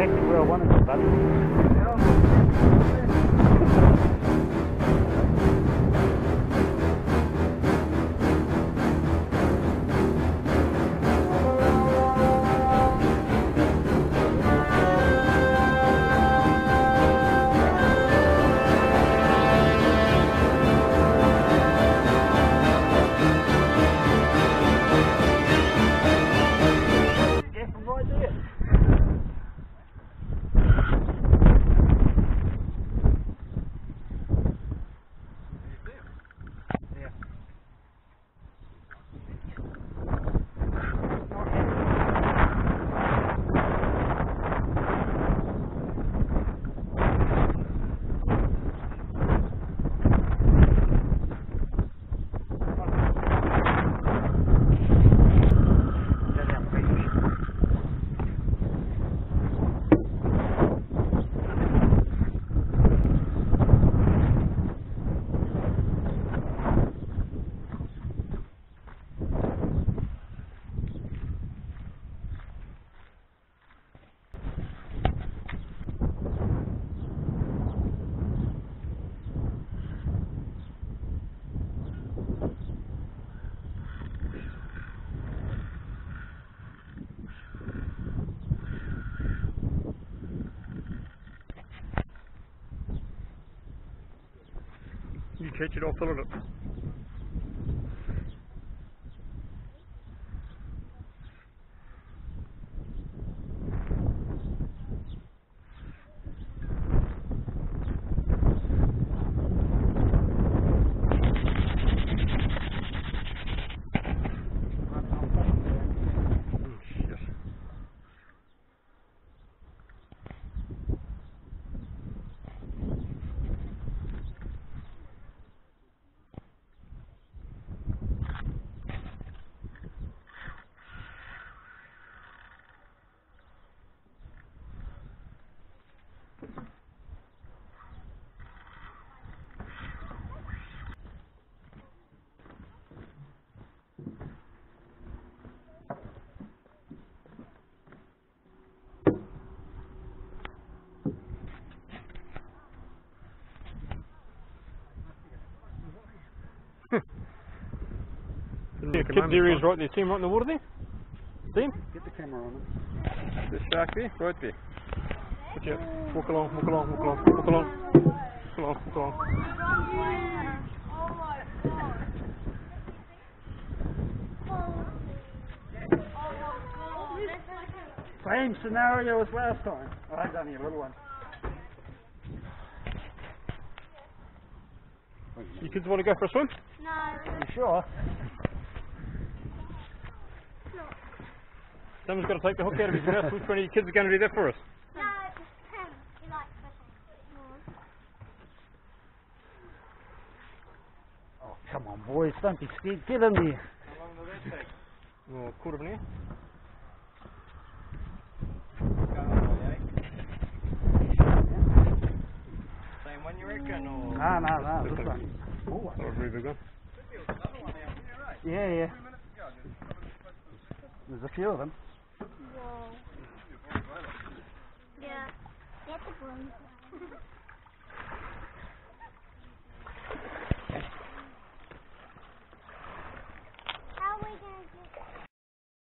exactly where I wanted it, bud. you catch it off the limit. The kid there is right there. See him right in the water there? See him? Get the camera on it. The shark there, right there. Watch out. Walk along, walk along, walk along, walk along. Walk along, walk along. Same scenario as last time. Oh, that's only a little one. You kids want to go for a swim? You sure? Someone's got to take the hook out of his mouth. Which one of you kids are going to do that for us? No, it's him. He likes fishing. Oh, come on, boys. Don't be scared. Get in there. How long will that take? Oh, quarter of an hour. Same one you reckon, or? No, no, no. This one. Oh, That was a very big one. yeah, yeah. There's a few of them. Whoa. Yeah. A good one.